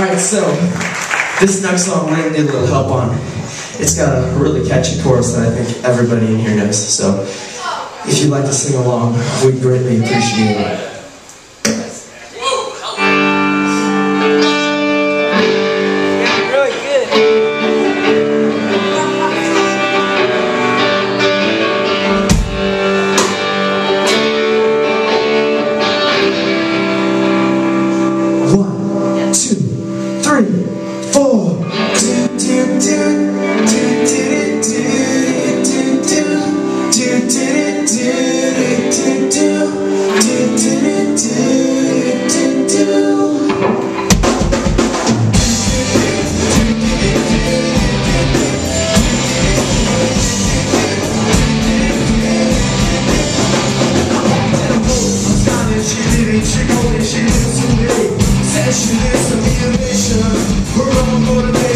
Alright, so this next song we're gonna need a little help on. It's got a really catchy chorus that I think everybody in here knows. So if you'd like to sing along, we'd greatly appreciate it.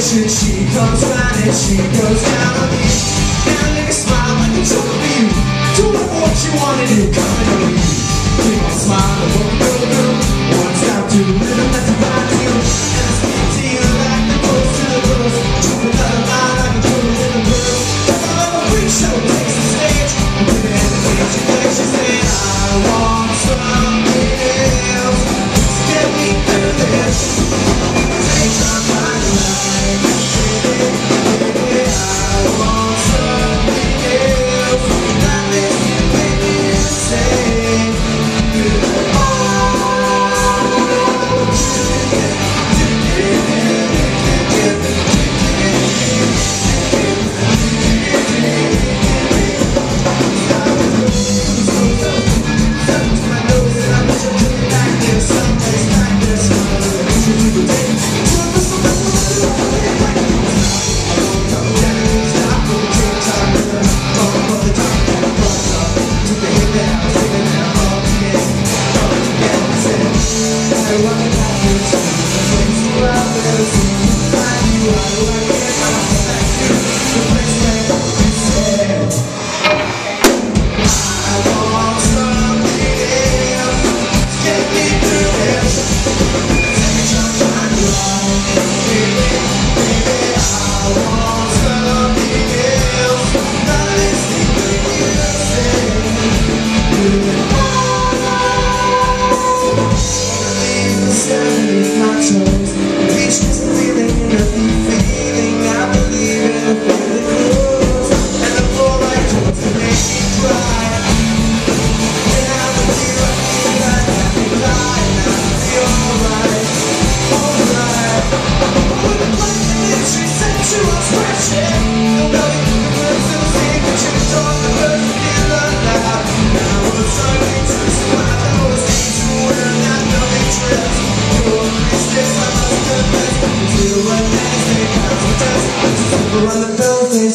And she comes Spanish, she goes down on me. Now make a smile like it's over for you. Do what you wanted and you come and over you. Keep on smiling, go, go, go. One step to little, that's a fine deal. And I speak to you like the ghost to the girls. Jump another line like a cool little girl. Cause I love a freak show, takes the stage. And baby, everything she thinks she's saying. Took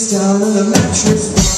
down on the mattress.